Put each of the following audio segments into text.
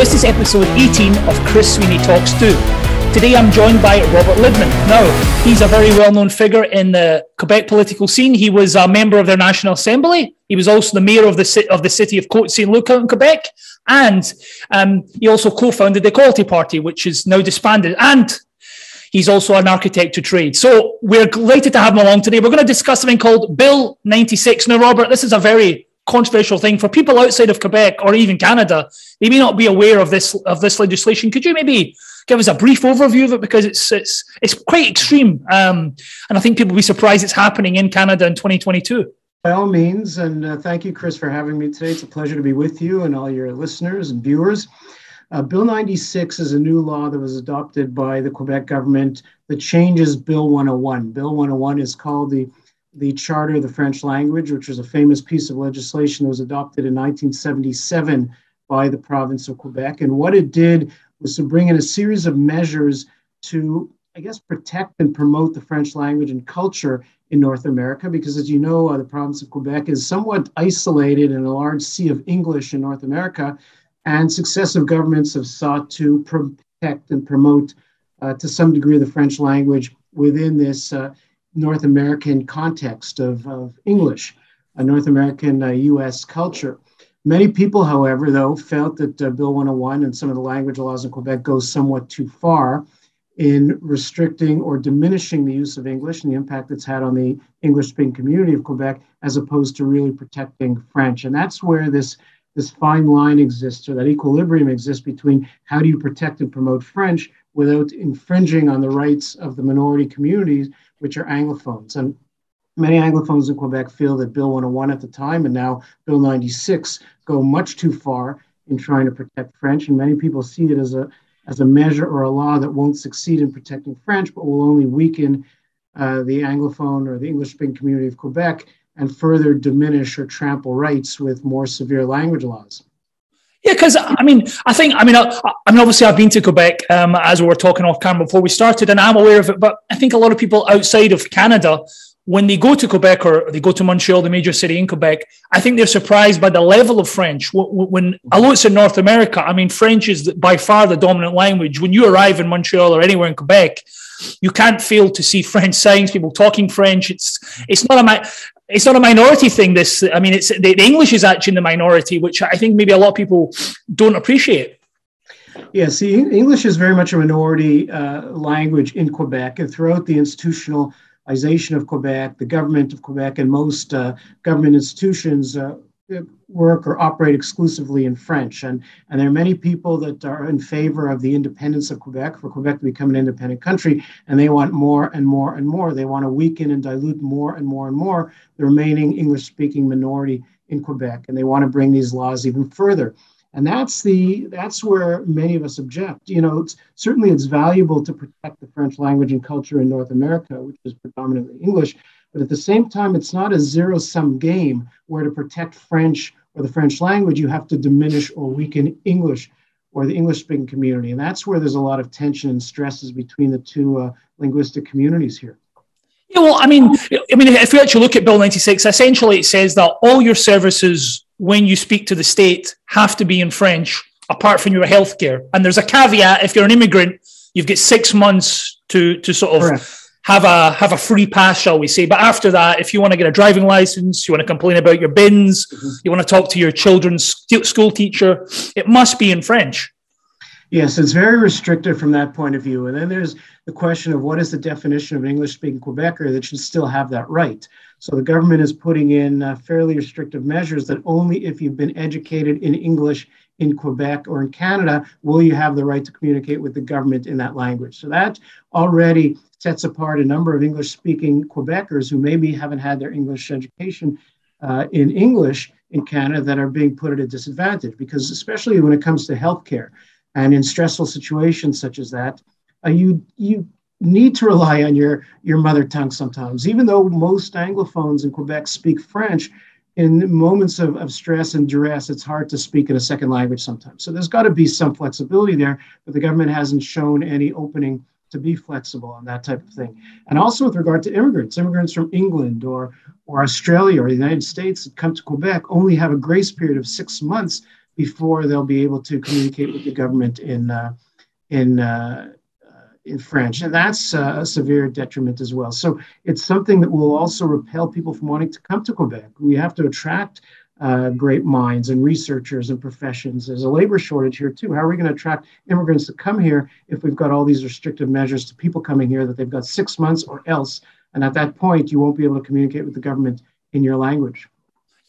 This is episode 18 of Chris Sweeney Talks To. Today I'm joined by Robert Libman. Now, he's a very well known figure in the Quebec political scene. He was a member of their National Assembly. He was also the mayor of the, of the city of Côte Saint Luc in Quebec. And um, he also co founded the Equality Party, which is now disbanded. And He's also an architect to trade. So we're delighted to have him along today. We're going to discuss something called Bill 96. Now, Robert, this is a very controversial thing for people outside of Quebec or even Canada. They may not be aware of this of this legislation. Could you maybe give us a brief overview of it because it's it's it's quite extreme, um, and I think people will be surprised it's happening in Canada in 2022. By all means, and uh, thank you, Chris, for having me today. It's a pleasure to be with you and all your listeners and viewers. Uh, Bill 96 is a new law that was adopted by the Quebec government that changes Bill 101. Bill 101 is called the, the Charter of the French Language, which was a famous piece of legislation that was adopted in 1977 by the province of Quebec. And what it did was to bring in a series of measures to, I guess, protect and promote the French language and culture in North America, because as you know, uh, the province of Quebec is somewhat isolated in a large sea of English in North America and successive governments have sought to protect and promote uh, to some degree the French language within this uh, North American context of, of English, a North American uh, US culture. Many people, however, though, felt that uh, Bill 101 and some of the language laws in Quebec go somewhat too far in restricting or diminishing the use of English and the impact it's had on the English speaking community of Quebec, as opposed to really protecting French. And that's where this this fine line exists or that equilibrium exists between how do you protect and promote French without infringing on the rights of the minority communities, which are Anglophones. And many Anglophones in Quebec feel that Bill 101 at the time and now Bill 96 go much too far in trying to protect French. And many people see it as a as a measure or a law that won't succeed in protecting French, but will only weaken uh, the Anglophone or the English speaking community of Quebec and further diminish or trample rights with more severe language laws. Yeah, because I mean, I think I mean, I, I, mean, obviously, I've been to Quebec um, as we were talking off camera before we started, and I'm aware of it. But I think a lot of people outside of Canada, when they go to Quebec or they go to Montreal, the major city in Quebec, I think they're surprised by the level of French. When, although it's in North America, I mean, French is by far the dominant language. When you arrive in Montreal or anywhere in Quebec, you can't fail to see French signs, people talking French. It's it's not a it's not a minority thing. This, I mean, it's the, the English is actually in the minority, which I think maybe a lot of people don't appreciate. Yeah, see, English is very much a minority uh, language in Quebec, and throughout the institutionalization of Quebec, the government of Quebec, and most uh, government institutions uh, work or operate exclusively in French. And, and there are many people that are in favor of the independence of Quebec, for Quebec to become an independent country, and they want more and more and more. They want to weaken and dilute more and more and more the remaining English speaking minority in Quebec. And they want to bring these laws even further. And that's the that's where many of us object. You know, it's, certainly it's valuable to protect the French language and culture in North America, which is predominantly English but at the same time, it's not a zero sum game where to protect French or the French language, you have to diminish or weaken English or the English speaking community. And that's where there's a lot of tension and stresses between the two uh, linguistic communities here. Yeah, well, I mean, I mean, if we actually look at Bill 96, essentially it says that all your services when you speak to the state have to be in French, apart from your healthcare. And there's a caveat: if you're an immigrant, you've got six months to to sort of Correct have a have a free pass, shall we say? But after that, if you want to get a driving license, you want to complain about your bins, mm-hmm. you want to talk to your children's school teacher, it must be in French. Yes, it's very restricted from that point of view. And then there's the question of what is the definition of an English speaking Quebecer that should still have that right. So the government is putting in uh, fairly restrictive measures that only if you've been educated in English in Quebec or in Canada will you have the right to communicate with the government in that language. So that already sets apart a number of English speaking Quebecers who maybe haven't had their English education uh, in English in Canada that are being put at a disadvantage because, especially when it comes to healthcare and in stressful situations such as that, uh, you, you need to rely on your, your mother tongue sometimes. Even though most Anglophones in Quebec speak French, in moments of, of stress and duress, it's hard to speak in a second language sometimes. So there's got to be some flexibility there, but the government hasn't shown any opening to be flexible on that type of thing. And also with regard to immigrants, immigrants from England or, or Australia or the United States that come to Quebec only have a grace period of six months before they'll be able to communicate with the government in uh, in uh, in French, and that's uh, a severe detriment as well. So it's something that will also repel people from wanting to come to Quebec. We have to attract uh, great minds and researchers and professions. There's a labor shortage here too. How are we going to attract immigrants to come here if we've got all these restrictive measures to people coming here that they've got six months or else? And at that point, you won't be able to communicate with the government in your language.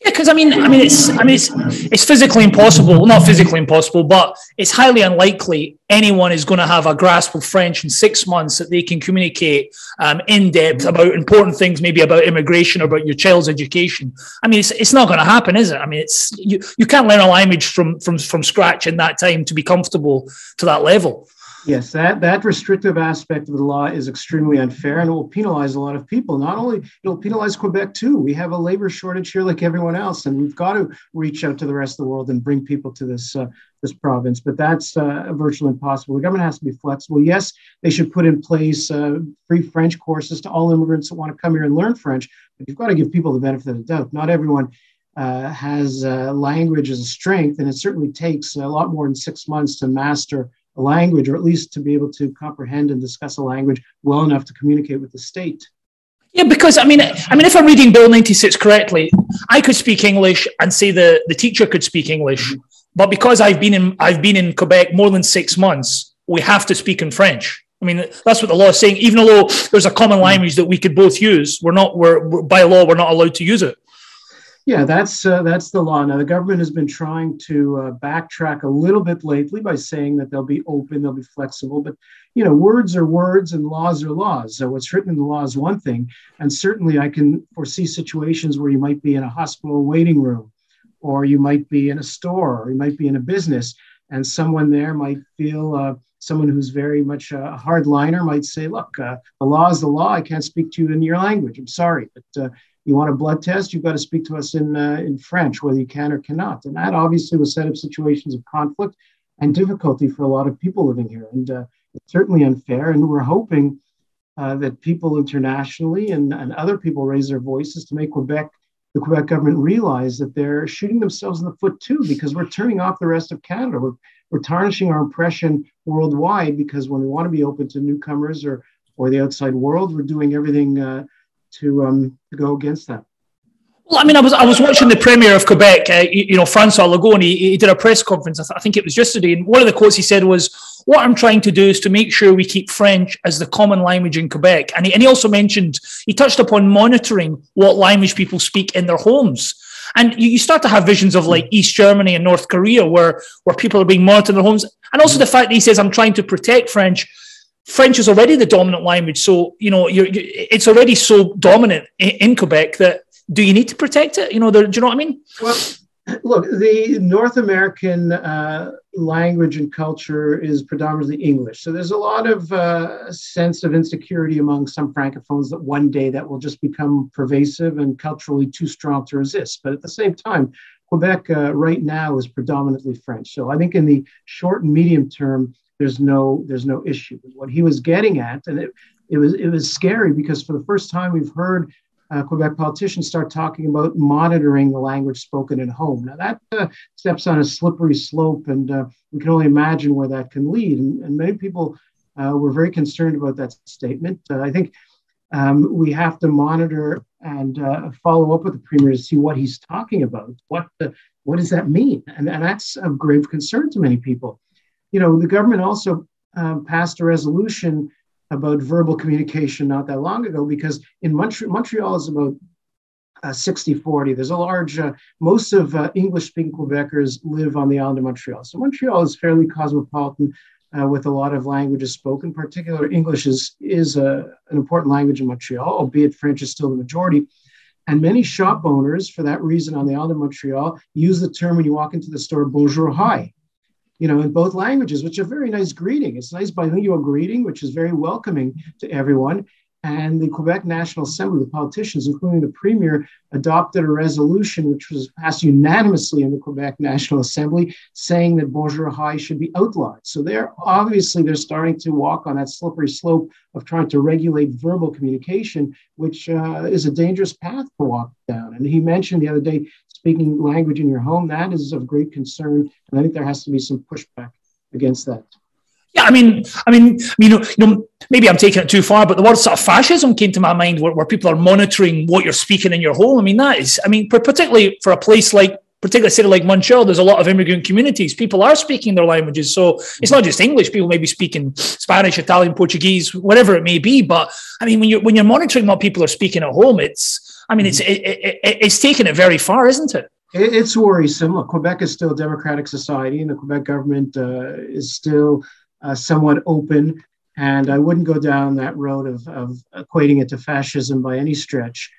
Yeah, because I mean, I mean, it's, I mean, it's, it's physically impossible. Well, not physically impossible, but it's highly unlikely anyone is going to have a grasp of French in six months that they can communicate um, in depth about important things, maybe about immigration or about your child's education. I mean, it's, it's not going to happen, is it? I mean, it's you, you can't learn a language from from from scratch in that time to be comfortable to that level. Yes, that, that restrictive aspect of the law is extremely unfair and it will penalize a lot of people. Not only it'll penalize Quebec too. We have a labor shortage here like everyone else, and we've got to reach out to the rest of the world and bring people to this uh, this province. But that's uh, virtually impossible. The government has to be flexible. Yes, they should put in place uh, free French courses to all immigrants that want to come here and learn French. But you've got to give people the benefit of the doubt. Not everyone uh, has uh, language as a strength, and it certainly takes a lot more than six months to master a language, or at least to be able to comprehend and discuss a language well enough to communicate with the state. Yeah, because I mean, I mean, if I'm reading Bill 96 correctly, I could speak English and say the, the teacher could speak English, but because I've been in I've been in Quebec more than six months, we have to speak in French. I mean, that's what the law is saying. Even though there's a common language that we could both use, we're not we're, we're by law we're not allowed to use it. Yeah, that's uh, that's the law. Now the government has been trying to uh, backtrack a little bit lately by saying that they'll be open, they'll be flexible. But you know, words are words and laws are laws. So what's written in the law is one thing, and certainly I can foresee situations where you might be in a hospital waiting room, or you might be in a store, or you might be in a business, and someone there might feel. Uh, someone who's very much a hardliner might say, "Look, uh, the law is the law. I can't speak to you in your language. I'm sorry, but uh, you want a blood test, you've got to speak to us in, uh, in French, whether you can or cannot. And that obviously will set up situations of conflict and difficulty for a lot of people living here. And uh, it's certainly unfair. And we're hoping uh, that people internationally and, and other people raise their voices to make Quebec, the Quebec government realize that they're shooting themselves in the foot too, because we're turning off the rest of Canada. We're, we're tarnishing our impression worldwide because when we want to be open to newcomers or, or the outside world, we're doing everything uh, to um, to go against that. Well, I mean, I was I was watching the premier of Quebec, uh, you, you, know, Francois Legault, he, he, did a press conference. I, th- I, think it was yesterday, and one of the quotes he said was, "What I'm trying to do is to make sure we keep French as the common language in Quebec." And he, and he also mentioned he touched upon monitoring what language people speak in their homes. And you, you start to have visions of like East Germany and North Korea, where where people are being monitored in their homes, and also the fact that he says, "I'm trying to protect French." French is already the dominant language, so you know you're, you're, it's already so dominant in, in, Quebec that do you need to protect it? You know, do you know what I mean? Well, look, the North American uh, language and culture is predominantly English, so there's a lot of uh, sense of insecurity among some francophones that one day that will just become pervasive and culturally too strong to resist. But at the same time, Quebec uh, right now is predominantly French, so I think in the short and medium term there's no there's no issue. What he was getting at, and it, it was it was scary because for the first time we've heard uh, Quebec politicians start talking about monitoring the language spoken at home. Now that uh, steps on a slippery slope, and uh, we can only imagine where that can lead. And, and many people uh, were very concerned about that statement. Uh, I think um, we have to monitor and uh, follow up with the premier to see what he's talking about. What the, what does that mean? And, and that's of grave concern to many people you know, the government also um, passed a resolution about verbal communication not that long ago because in Montreal, Montreal is about uh, 60 40. There's a large, uh, most of uh, English speaking Quebecers live on the island of Montreal. So Montreal is fairly cosmopolitan uh, with a lot of languages spoken. Particular English is, is uh, an important language in Montreal, albeit French is still the majority. And many shop owners, for that reason, on the island of Montreal, use the term when you walk into the store, bonjour, hi you know, in both languages, which is a very nice greeting. It's nice bilingual greeting, which is very welcoming to everyone. And the Quebec National Assembly, the politicians, including the premier, adopted a resolution which was passed unanimously in the Quebec National Assembly, saying that hi should be outlawed. So they're obviously they're starting to walk on that slippery slope of trying to regulate verbal communication, which uh, is a dangerous path to walk down. And he mentioned the other day, speaking language in your home, that is of great concern. And I think there has to be some pushback against that. Yeah, I mean, I mean, you know, you know, maybe I'm taking it too far, but the word sort of fascism came to my mind, where, where people are monitoring what you're speaking in your home. I mean, that is, I mean, particularly for a place like particularly a city like Montreal, there's a lot of immigrant communities. People are speaking their languages. So it's not just English. People may be speaking Spanish, Italian, Portuguese, whatever it may be. But I mean, when you're when you're monitoring what people are speaking at home, it's I mean, it's it, it, it's taken it very far, isn't it? It's worrisome. Look, Quebec is still a democratic society, and the Quebec government uh, is still uh, somewhat open. And I wouldn't go down that road of, of equating it to fascism by any stretch,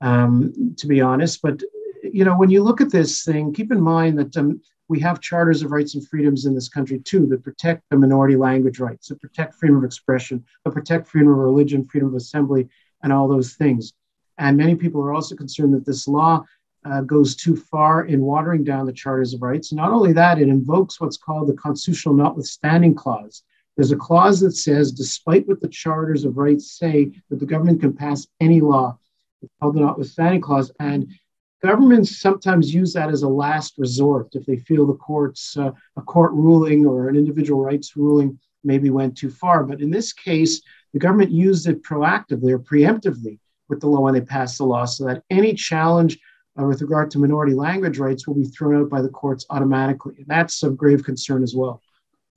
um, to be honest. But you know, when you look at this thing, keep in mind that um, we have charters of rights and freedoms in this country too that protect the minority language rights, that protect freedom of expression, that protect freedom of religion, freedom of assembly, and all those things. And many people are also concerned that this law uh, goes too far in watering down the charters of rights. Not only that, it invokes what's called the constitutional notwithstanding clause. There's a clause that says, despite what the charters of rights say, that the government can pass any law. It's called the notwithstanding clause. And governments sometimes use that as a last resort if they feel the courts, uh, a court ruling or an individual rights ruling maybe went too far. But in this case, the government used it proactively or preemptively with the law when they passed the law so that any challenge uh, with regard to minority language rights will be thrown out by the courts automatically. And that's of grave concern as well.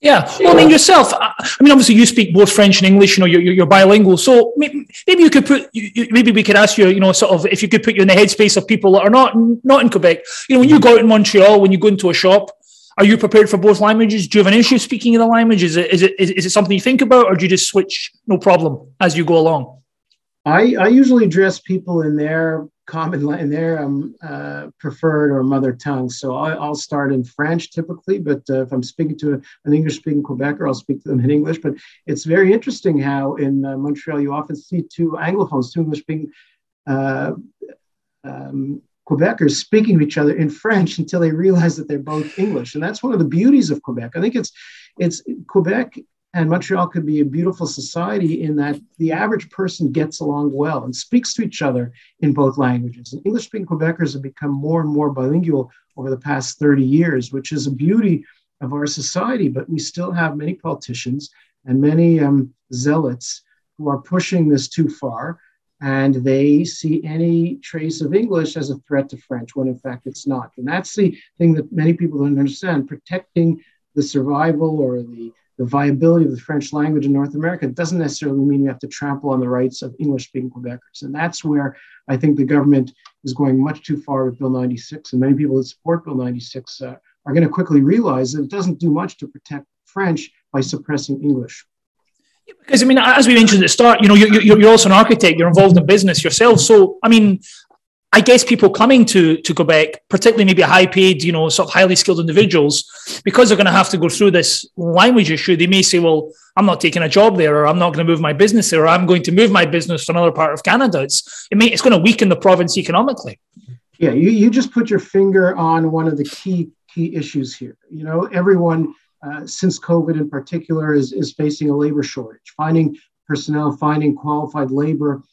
Yeah, well, I mean, yourself. I mean, obviously, you speak both French and English. You know, you're, you're bilingual. So maybe, you could put. Maybe we could ask you. You know, sort of, if you could put you in the headspace of people that are not not in Quebec. You know, when you go out in Montreal, when you go into a shop, are you prepared for both languages? Do you have an issue speaking in the language? Is it is it is it something you think about, or do you just switch no problem as you go along? I, I usually address people in their common in their um, uh, preferred or mother tongue. So I, will start in French typically, but uh, if I'm speaking to an English speaking Quebecer, I'll speak to them in English. But it's very interesting how in uh, Montreal you often see two Anglophones, two English speaking uh, um, Quebecers speaking to each other in French until they realize that they're both English. And that's one of the beauties of Quebec. I think it's it's Quebec and Montreal could be a beautiful society in that the average person gets along well and speaks to each other in both languages. And English speaking Quebecers have become more and more bilingual over the past 30 years, which is a beauty of our society. But we still have many politicians and many um, zealots who are pushing this too far. And they see any trace of English as a threat to French, when in fact it's not. And that's the thing that many people don't understand protecting the survival or the the viability of the French language in North America doesn't necessarily mean you have to trample on the rights of English speaking Quebecers. And that's where I think the government is going much too far with Bill 96. And many people that support Bill 96 uh, are going to quickly realize that it doesn't do much to protect French by suppressing English. Because I mean, as we mentioned at the start, you know, you're, you're also an architect. You're involved in business yourself. So, I mean, I guess people coming to, to Quebec, particularly maybe high paid, you know, sort of highly skilled individuals, because they're going to have to go through this language issue, they may say, well, I'm not taking a job there, or I'm not going to move my business there, or I'm going to move my business to another part of Canada. It's, it may, it's going to weaken the province economically. Yeah, you, you just put your finger on one of the key key issues here. You know, everyone uh, since COVID in particular is, is facing a labor shortage, finding personnel, finding qualified labor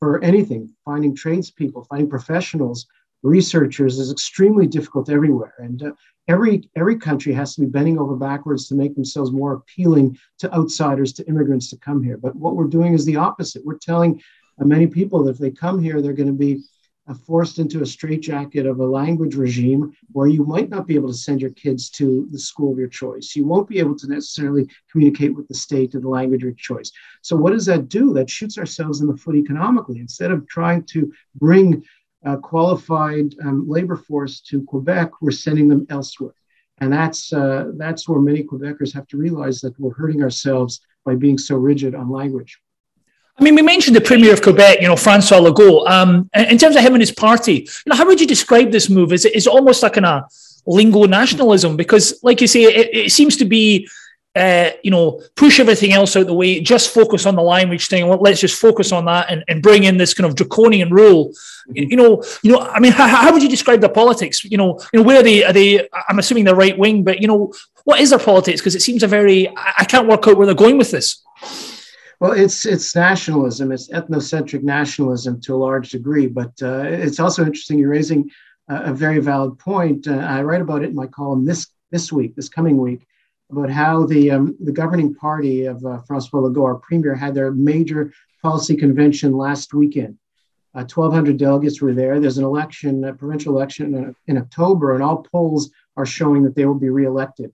for anything, finding tradespeople, finding professionals, researchers is extremely difficult everywhere. And uh, every every country has to be bending over backwards to make themselves more appealing to outsiders, to immigrants to come here. But what we're doing is the opposite. We're telling uh, many people that if they come here, they're going to be forced into a straitjacket of a language regime where you might not be able to send your kids to the school of your choice. You won't be able to necessarily communicate with the state in the language of your choice. So, what does that do? That shoots ourselves in the foot economically. Instead of trying to bring a qualified um, labor force to Quebec, we're sending them elsewhere. And that's, uh, that's where many Quebecers have to realize that we're hurting ourselves by being so rigid on language. I mean, we mentioned the Premier of Quebec, you know, Francois Legault. Um, in terms of him and his party, you know, how would you describe this move? Is it is almost like an a lingo nationalism? Because, like you say, it, it seems to be, uh, you know, push everything else out the way, just focus on the language thing. Let's just focus on that and, and bring in this kind of draconian rule. You, you know, you know. I mean, how, how, would you describe the politics? You know, you know, where are they? Are they? I'm assuming they're right wing, but you know, what is their politics? Because it seems a very. I can't work out where they're going with this. Well, it's it's nationalism, it's ethnocentric nationalism to a large degree, but uh, it's also interesting. You're raising a very valid point. Uh, I write about it in my column this this week, this coming week, about how the um, the governing party of uh, Francois Legault, our premier, had their major policy convention last weekend. Uh, 1,200 delegates were there. There's an election, a provincial election in, in October, and all polls are showing that they will be reelected.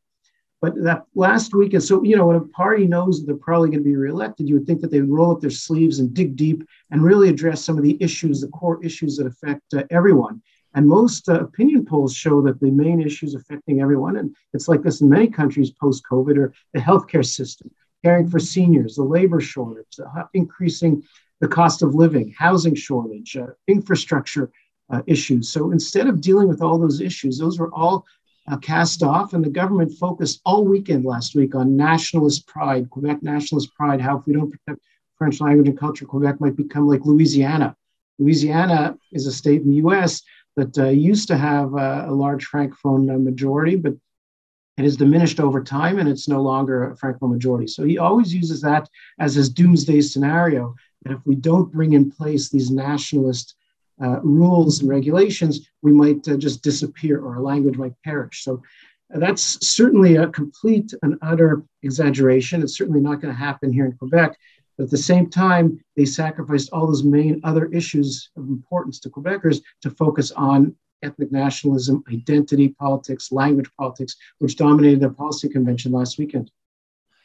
But that last week, and so, you know, when a party knows they're probably going to be reelected, you would think that they would roll up their sleeves and dig deep and really address some of the issues, the core issues that affect uh, everyone. And most uh, opinion polls show that the main issues affecting everyone, and it's like this in many countries post COVID, are the healthcare system, caring for seniors, the labor shortage, the increasing the cost of living, housing shortage, uh, infrastructure uh, issues. So instead of dealing with all those issues, those were all uh, cast off, and the government focused all weekend last week on nationalist pride, Quebec nationalist pride, how if we don't protect French language and culture, Quebec might become like Louisiana. Louisiana is a state in the US that uh, used to have uh, a large Francophone uh, majority, but it has diminished over time and it's no longer a Francophone majority. So he always uses that as his doomsday scenario that if we don't bring in place these nationalist uh, rules and regulations, we might uh, just disappear or our language might perish. So that's certainly a complete and utter exaggeration. It's certainly not going to happen here in Quebec. But at the same time, they sacrificed all those main other issues of importance to Quebecers to focus on ethnic nationalism, identity politics, language politics, which dominated their policy convention last weekend.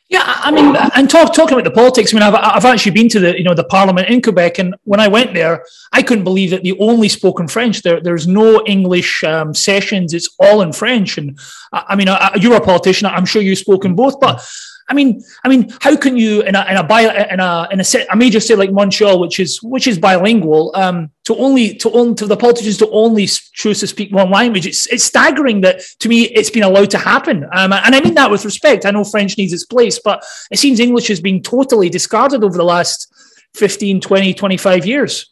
Yeah, I mean, and talk, talking about the politics. I mean, I've, I've actually been to the you know the Parliament in Quebec, and when I went there, I couldn't believe that the only spoken French. There, there's no English um, sessions. It's all in French. And I, mean, I, you're a politician. I'm sure you've spoken both, but I mean, I mean, how can you in a in a in a in a, set, a major city like Montreal, which is which is bilingual, um, to only to only to the politicians to only choose to speak one language? It's it's staggering that to me it's been allowed to happen, um, and I mean that with respect. I know French needs its place, but it seems English has been totally discarded over the last 15, 20, 25 years.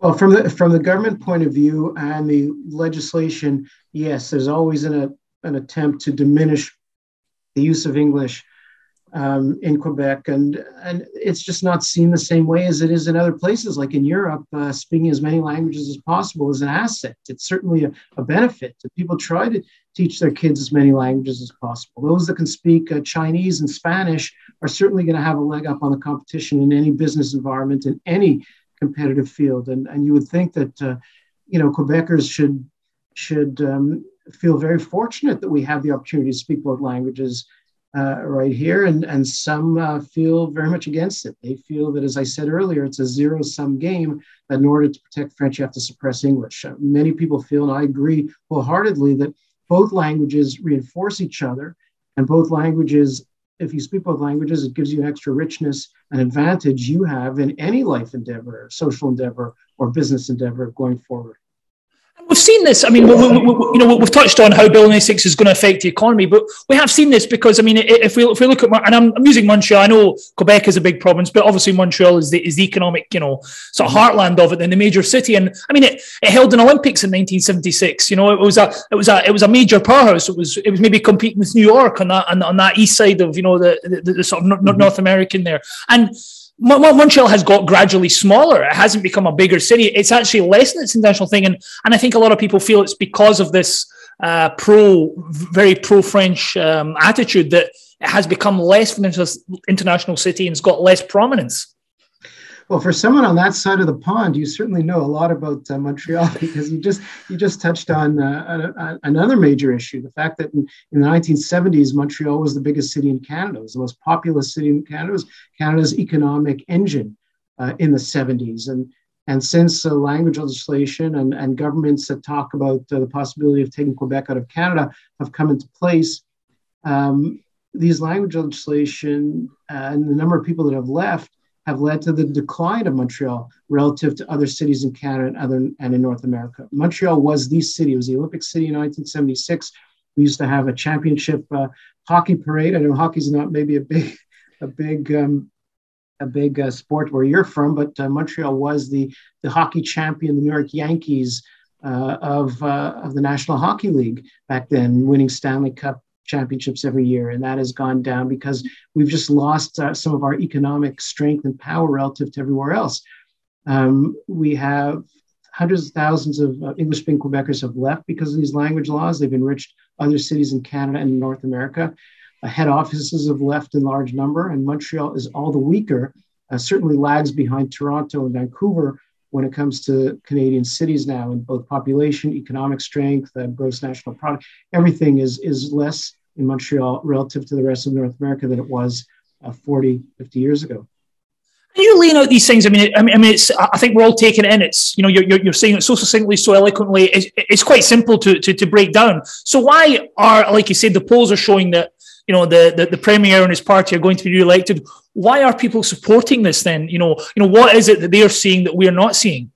Well, from the from the government point of view and the legislation, yes, there's always an an attempt to diminish the use of English um, in Quebec, and and it's just not seen the same way as it is in other places, like in Europe. Uh, speaking as many languages as possible is an asset. It's certainly a, a, benefit. People try to teach their kids as many languages as possible. Those that can speak uh, Chinese and Spanish are certainly going to have a leg up on the competition in any business environment in any competitive field. And and you would think that uh, you know Quebecers should should um, feel very fortunate that we have the opportunity to speak both languages uh, right here, and, and some uh, feel very much against it. They feel that, as I said earlier, it's a zero sum game, that in order to protect French, you have to suppress English. Uh, many people feel, and I agree wholeheartedly, that both languages reinforce each other, and both languages, if you speak both languages, it gives you an extra richness and advantage you have in any life endeavor, social endeavor, or business endeavor going forward. We've seen this. I mean, we, we, we, you know, we've touched on how Bill 96 is going to affect the economy, but we have seen this because, I mean, if we if we look at, and I'm, I'm using Montreal, I know Quebec is a big province, but obviously Montreal is the is the economic, you know, sort of heartland of it, in the major city. And I mean, it, it held an Olympics in 1976. You know, it was a it was a it was a major powerhouse. It was it was maybe competing with New York on that on, on that east side of you know the the, the sort of North mm-hmm. American there, and Montreal has got gradually smaller. It hasn't become a bigger city. It's actually less than its international thing, and and I think a lot of people feel it's because of this uh, pro, very pro French um, attitude that it has become less of an international city and it's got less prominence. Well, for someone on that side of the pond, you certainly know a lot about uh, Montreal because you just you just touched on uh, a, a, another major issue: the fact that in, in, the 1970s, Montreal was the biggest city in Canada. It was the most populous city in Canada. It was Canada's economic engine uh, in the 70s, and and since uh, language legislation and, and governments that talk about uh, the possibility of taking Quebec out of Canada have come into place, um, these language legislation uh, and the number of people that have left have led to the decline of Montreal relative to other cities in Canada and, other, and in North America. Montreal was the city, it was the Olympic city in 1976. We used to have a championship uh, hockey parade. I know hockey's not maybe a big, a big, um, a big uh, sport where you're from, but uh, Montreal was the, the hockey champion, the New York Yankees uh, of, uh, of the National Hockey League back then, winning Stanley Cup championships every year, and that has gone down because we've just lost uh, some of our economic strength and power relative to everywhere else. Um, we have hundreds of thousands of uh, English speaking Quebecers have left because of these language laws. They've enriched other cities in Canada and North America. Uh, head offices have left in large number, and Montreal is all the weaker, uh, certainly lags behind Toronto and Vancouver when it comes to Canadian cities now in both population, economic strength, uh, gross national product. Everything is, is less in Montreal relative to the rest of North America than it was uh, 40, 50 years ago. you laying out these things. I mean, I mean, I mean, it's. I think we're all taking it in. It's you know, you're, you're, you're saying it so succinctly, so eloquently. It's, it's quite simple to, to to break down. So why are, like you said, the polls are showing that you know the, the, the premier and his party are going to be re-elected. Why are people supporting this then? You know, you know, what is it that they are seeing that we are not seeing?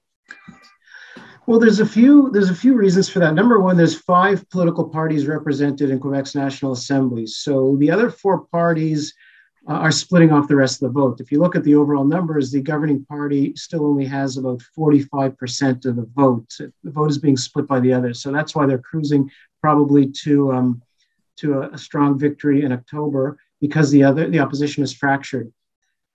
Well, there's a few there's a few reasons for that. Number one, there's five political parties represented in Quebec's National Assembly. So the other four parties uh, are splitting off the rest of the vote. If you look at the overall numbers, the governing party still only has about 45% of the vote. The vote is being split by the others. So that's why they're cruising probably to um, to a, a strong victory in October because the other the opposition is fractured.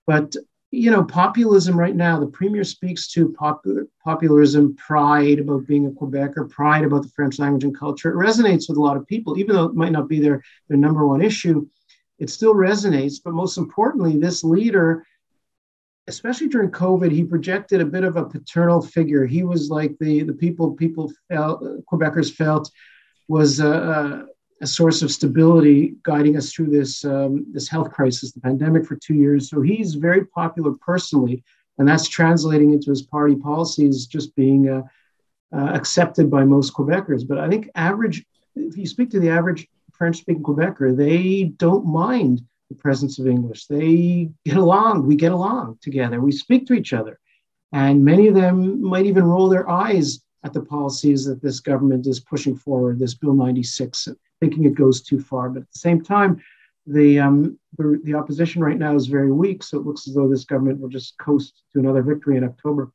But you know, populism right now, the premier speaks to popular, popularism, pride about being a Quebecer, pride about the French language and culture. It resonates with a lot of people, even though it might not be their, their number one issue. It still resonates. But most importantly, this leader, especially during COVID, he projected a bit of a paternal figure. He was like the, the people people felt, Quebecers felt was a, a source of stability guiding us through this um, this health crisis, the pandemic for two years. So he's very popular personally, and that's translating into his party policies just being uh, uh, accepted by most Quebecers. But I think average, if you speak to the average French-speaking Quebecer, they don't mind the presence of English. They get along. We get along together. We speak to each other, and many of them might even roll their eyes at the policies that this government is pushing forward. This Bill 96 thinking it goes too far. But at the same time, the, um, the, the opposition right now is very weak, so it looks as though this government will just coast to another victory in October.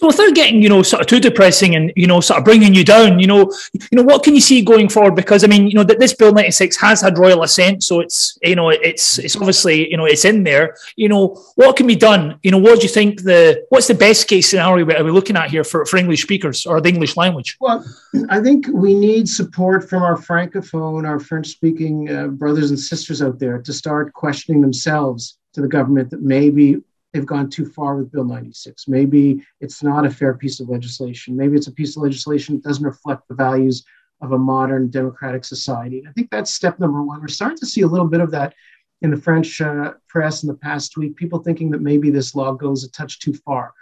So without getting, you know, sort of too depressing and, you know, sort of bringing you down, you know, you know, what can you see going forward? Because I mean, you know, that this Bill 96 has had royal assent, so it's, you know, it's it's obviously, you know, it's in there. You know, what can be done? You know, what do you think the what's the best case scenario are we looking at here for, for English speakers or the English language? Well, I think we need support from our francophone, our French speaking uh, brothers and sisters out there to start questioning themselves to the government that maybe they've gone too far with Bill 96. Maybe it's not a fair piece of legislation. Maybe it's a piece of legislation that doesn't reflect the values of a modern democratic society. And I think that's step number one. We're starting to see a little bit of that in the French uh, press in the past week, people thinking that maybe this law goes a touch too far.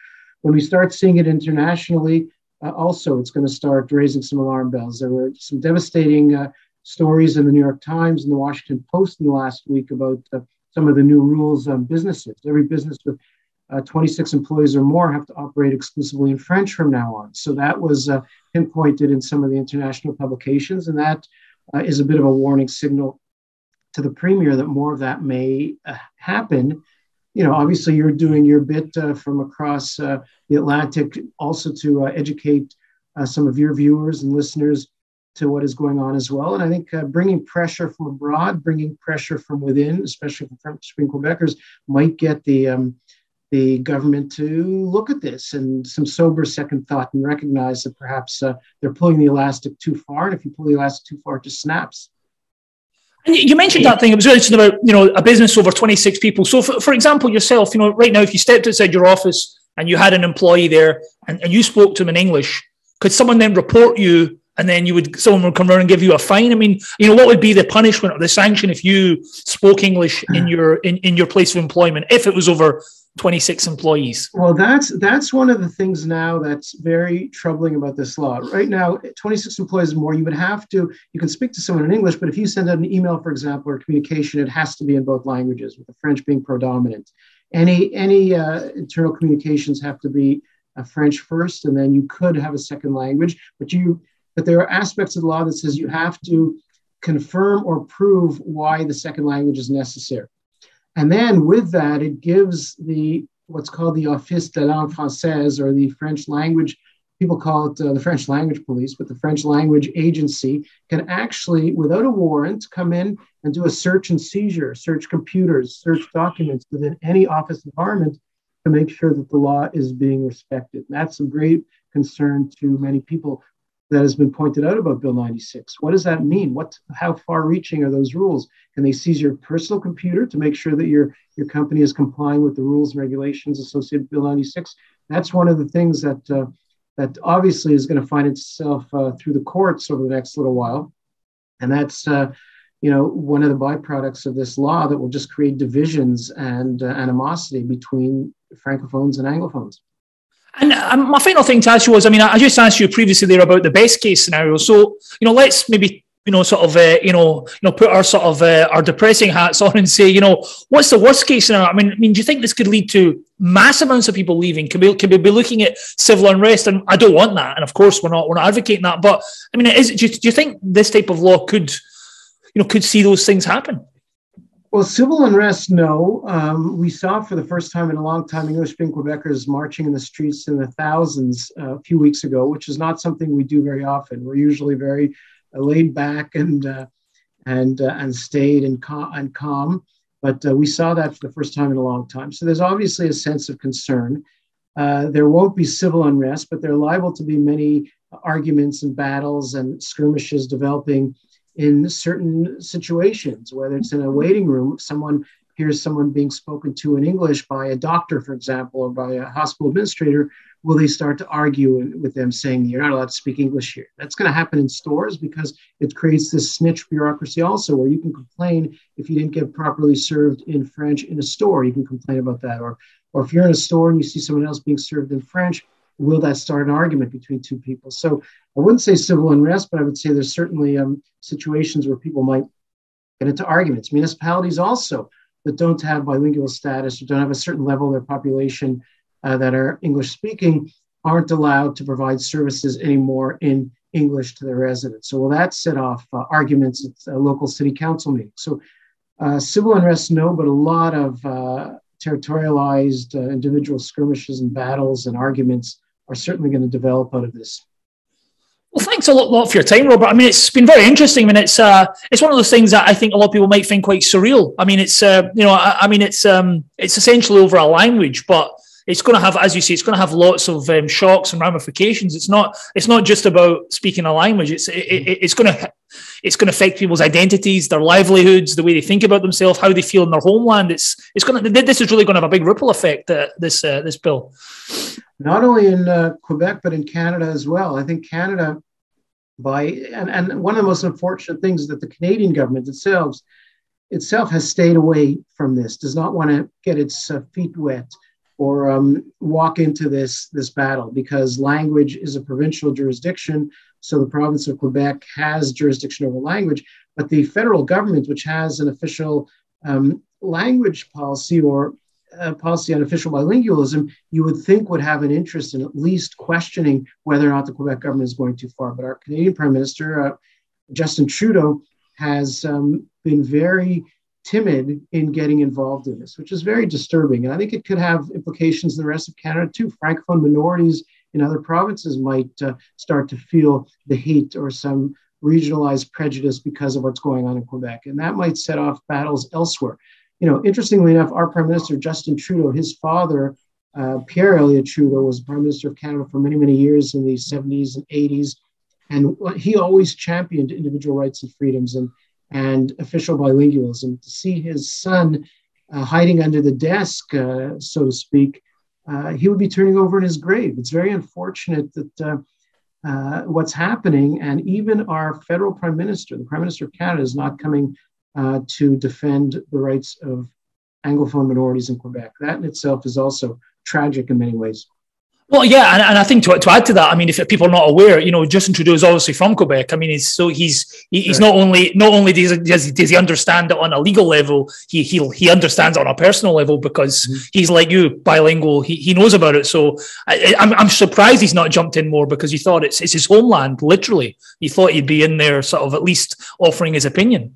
When we start seeing it internationally, uh, also it's going to start raising some alarm bells. There were some devastating uh, stories in the New York Times and the Washington Post in the last week about some of the new rules on businesses. Every business with uh, 26 employees or more have to operate exclusively in French from now on. So that was uh, pinpointed in some of the international publications, and that uh, is a bit of a warning signal to the premier that more of that may uh, happen. You know, obviously, you're doing your bit uh, from across uh, the Atlantic also to educate some of your viewers and listeners to what is going on as well. And I think uh, bringing pressure from abroad, bringing pressure from within, especially from French-speaking Quebecers, might get the um, the government to look at this and some sober second thought and recognize that perhaps uh, they're pulling the elastic too far. And if you pull the elastic too far, it just snaps. And you mentioned that thing. It was mentioned about you know a business over twenty six people. So, for, for example, yourself, you know, right now, if you stepped outside your office and you had an employee there and, and you spoke to him in English, could someone then report you and then you would someone would come around and give you a fine. I mean, you know, what would be the punishment or the sanction if you spoke English in hmm. your in, in your place of employment if it was over 26 employees? Well, that's that's one of the things now that's very troubling about this law. Right now, 26 employees or more, you would have to you can speak to someone in English, but if you send out an email, for example, or communication, it has to be in both languages, with the French being predominant. Any any uh, internal communications have to be uh, French first, and then you could have a second language, but you but there are aspects of the law that says you have to confirm or prove why the second language is necessary. And then with that, it gives the what's called the Office de langue française or the French language. People call it uh, the French language police, but the French language agency can actually, without a warrant, come in and do a search and seizure, search computers, search documents within any office environment to make sure that the law is being respected. And that's a great concern to many people that has been pointed out about Bill 96. What does that mean? What, how far-reaching are those rules? Can they seize your personal computer to make sure that your your company is complying with the rules and regulations associated with Bill 96? That's one of the things that uh, that obviously is going to find itself uh, through the courts over the next little while, and that's uh, you know one of the byproducts of this law that will just create divisions and uh, animosity between francophones and anglophones. And um, my final thing to ask you was, I mean, I just asked you previously there about the best case scenario. So, you know, let's maybe you know, sort of, uh, you know, you know, put our sort of uh, our depressing hats on and say, you know, what's the worst case scenario? I mean, I mean, do you think this could lead to mass amounts of people leaving? Can we can we be looking at civil unrest? And I don't want that. And of course, we're not we're not advocating that. But I mean, is do you, do you think this type of law could, you know, could see those things happen? Well, civil unrest, no. Um, we saw for the first time in a long time English speaking Quebecers marching in the streets in the thousands uh, a few weeks ago, which is not something we do very often. We're usually very uh, laid back and uh, and uh, and stayed and, cal- and calm. But we saw that for the first time in a long time. So there's obviously a sense of concern. there won't be civil unrest, but there are liable to be many arguments and battles and skirmishes developing in certain situations, whether it's in a waiting room, if someone hears someone being spoken to in English by a doctor, for example, or by a hospital administrator, will they start to argue with them saying you're not allowed to speak English here? That's going to happen in stores because it creates this snitch bureaucracy also, where you can complain if you didn't get properly served in French in a store. You can complain about that, or or if you're in a store and you see someone else being served in French, will that start an argument between two people? So I wouldn't say civil unrest, but I would say there's certainly um, situations where people might get into arguments. Municipalities also that don't have bilingual status or don't have a certain level of their population uh, that are English speaking aren't allowed to provide services anymore in English to their residents. So will that set off uh, arguments at local city council meeting? So uh, civil unrest, no, but a lot of uh, territorialized uh, individual skirmishes and battles and arguments are certainly going to develop out of this. Well, thanks a lot, lot, for your time, Robert. I mean, it's been very interesting. I mean, it's uh, it's one of those things that I think a lot of people might find quite surreal. I mean, it's uh, you know, I, I mean, it's um, it's essentially over a language, but it's going to have, as you say, it's going to have lots of um, shocks and ramifications. It's not it's not just about speaking a language. It's it, it, it's going to it's going to affect people's identities, their livelihoods, the way they think about themselves, how they feel in their homeland. It's it's going to this is really going to have a big ripple effect. Uh, this uh, this bill not only in uh, Quebec but in Canada as well. I think Canada, by and, and one of the most unfortunate things that the Canadian government itself itself has stayed away from this. Does not want to get its uh, feet wet or um, walk into this this battle because language is a provincial jurisdiction. So the province of Quebec has jurisdiction over language, but the federal government, which has an official um, language policy or uh, policy on official bilingualism, you would think would have an interest in at least questioning whether or not the Quebec government is going too far. But our Canadian Prime Minister, uh, Justin Trudeau, has um, been very timid in getting involved in this, which is very disturbing. And I think it could have implications in the rest of Canada too. Francophone minorities in other provinces might uh, start to feel the hate or some regionalized prejudice because of what's going on in Quebec. And that might set off battles elsewhere you know, interestingly enough, our Prime Minister, Justin Trudeau, his father, uh, Pierre Elliott Trudeau, was Prime Minister of Canada for many, many years in the 70s and 80s. And he always championed individual rights and freedoms and, and official bilingualism. To see his son uh, hiding under the desk, uh, so to speak, uh, he would be turning over in his grave. It's very unfortunate that uh, uh, what's happening, and even our federal prime minister, the prime minister of Canada, is not coming uh, to defend the rights of Anglophone minorities in Quebec. That in itself is also tragic in many ways. Well, yeah, and, and I think to, to add to that, I mean, if people are not aware, you know, Justin Trudeau is obviously from Quebec. I mean, he's so he's he's right. not only not only does, does, does he understand it on a legal level, he he he understands it on a personal level because mm-hmm. he's like you, bilingual. He, he knows about it. So I, I'm I'm surprised he's not jumped in more because he thought it's it's his homeland. Literally, he thought he'd be in there, sort of at least offering his opinion.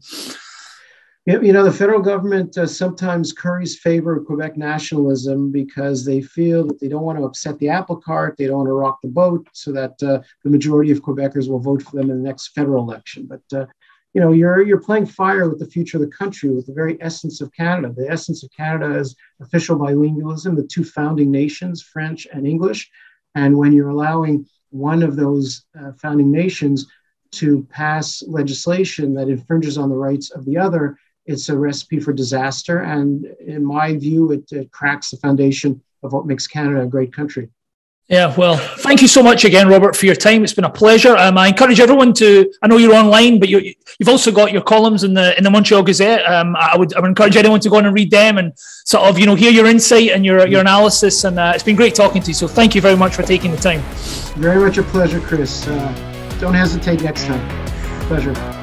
You know, the federal government uh, sometimes curries favor of Quebec nationalism because they feel that they don't want to upset the apple cart, they don't want to rock the boat, so that uh, the majority of Quebecers will vote for them in the next federal election. But uh, you know, you're you're playing fire with the future of the country, with the very essence of Canada. The essence of Canada is official bilingualism, the two founding nations, French and English. And when you're allowing one of those uh, founding nations to pass legislation that infringes on the rights of the other, it's a recipe for disaster. And in my view, it, it cracks the foundation of what makes Canada a great country. Yeah, well, thank you so much again, Robert, for your time. It's been a pleasure. Um, I encourage everyone to. I know you're online, but you, have also got your columns in the in the Montreal Gazette. Um, I would I would encourage anyone to go on and read them and sort of you know hear your insight and your your analysis. And uh, it's been great talking to you. So thank you very much for taking the time. Very much a pleasure, Chris. Uh, don't hesitate next time. Pleasure.